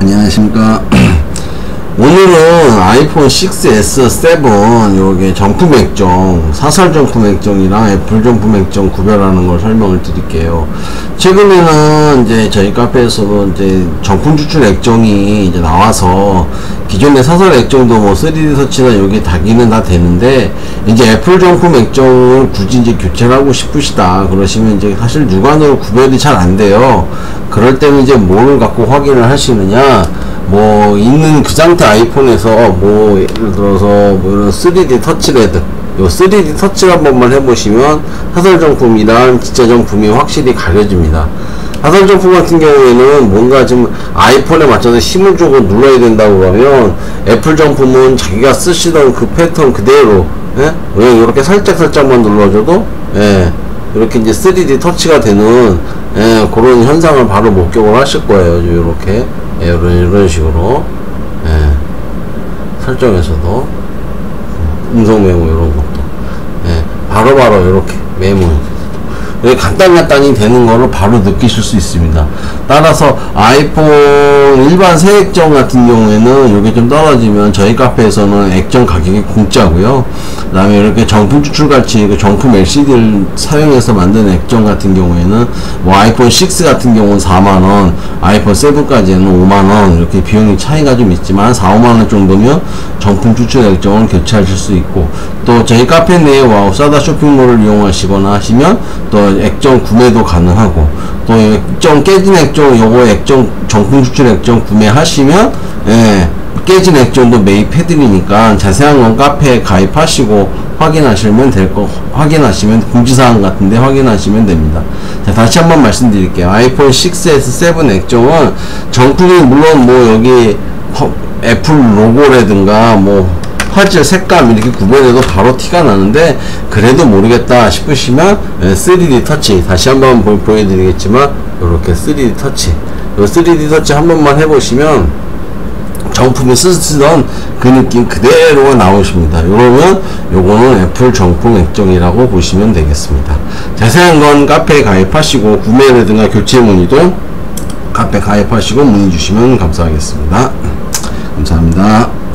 안녕하십니까. 오늘은 아이폰 6s 7 요게 정품 액정 사설 정품 액정이랑 애플 정품 액정 구별하는 걸 설명을 드릴게요. 최근에는 이제 저희 카페에서도 이제 정품 추출 액정이 이제 나와서 기존의 사설 액정도 뭐 3D 터치나 여기 다 기능은 다 되는데 이제 애플 정품 액정을 굳이 이제 교체를 하고 싶으시다 그러시면 이제 사실 육안으로 구별이 잘 안 돼요. 그럴 때는 이제 뭐를 갖고 확인을 하시느냐 뭐 있는 그 상태 아이폰에서 뭐 예를 들어서 뭐 이런 3D 터치레드 요 3D 터치를 한 번만 해보시면 사설 정품이랑 진짜 정품이 확실히 가려집니다. 사설 정품 같은 경우에는 뭔가 좀 아이폰에 맞춰서 힘을 주고 눌러야 된다고 하면 애플 정품은 자기가 쓰시던 그 패턴 그대로 예? 이렇게 살짝 살짝만 눌러줘도 예. 이렇게 이제 3D 터치가 되는 예, 그런 현상을 바로 목격을 하실 거예요. 이렇게 예, 이런 이런 식으로 예, 설정에서도 음성 메모 이런 것도 예, 바로 바로 이렇게 메모 이렇게 간단간단히 되는 거를 바로 느끼실 수 있습니다. 따라서 아이폰 일반 새 액정 같은 경우에는 이게 좀 떨어지면 저희 카페에서는 액정 가격이 공짜고요. 그 다음에 이렇게 정품 추출같이 그 정품 LCD를 사용해서 만든 액정 같은 경우에는 뭐 아이폰 6 같은 경우는 4만원, 아이폰 7까지는 5만원 이렇게 비용이 차이가 좀 있지만 4, 5만원 정도면 정품 추출 액정을 교체하실 수 있고 또 저희 카페 내에 와 사다 쇼핑몰을 이용하시거나 하시면 또 액정 구매도 가능하고 또 액정 깨진 액정 요거 액정 정품 추출 액정 구매하시면 예, 깨진 액정도 매입해드리니까 자세한 건 카페에 가입하시고 확인하시면 될 거 확인하시면 공지사항 같은데 확인하시면 됩니다. 자 다시 한번 말씀드릴게요. 아이폰 6s 7 액정은 정품이 물론 뭐 여기 애플 로고라든가 뭐 화질, 색감 이렇게 구별해도 바로 티가 나는데 그래도 모르겠다 싶으시면 3D 터치 다시 한번 보여드리겠지만 이렇게 3D 터치 이 3D 터치 한 번만 해보시면 정품이 쓰시던 그 느낌 그대로 나오십니다. 그러면 요거는 애플 정품 액정이라고 보시면 되겠습니다. 자세한 건 카페에 가입하시고 구매라든가 교체 문의도 카페 가입하시고 문의 주시면 감사하겠습니다. 감사합니다.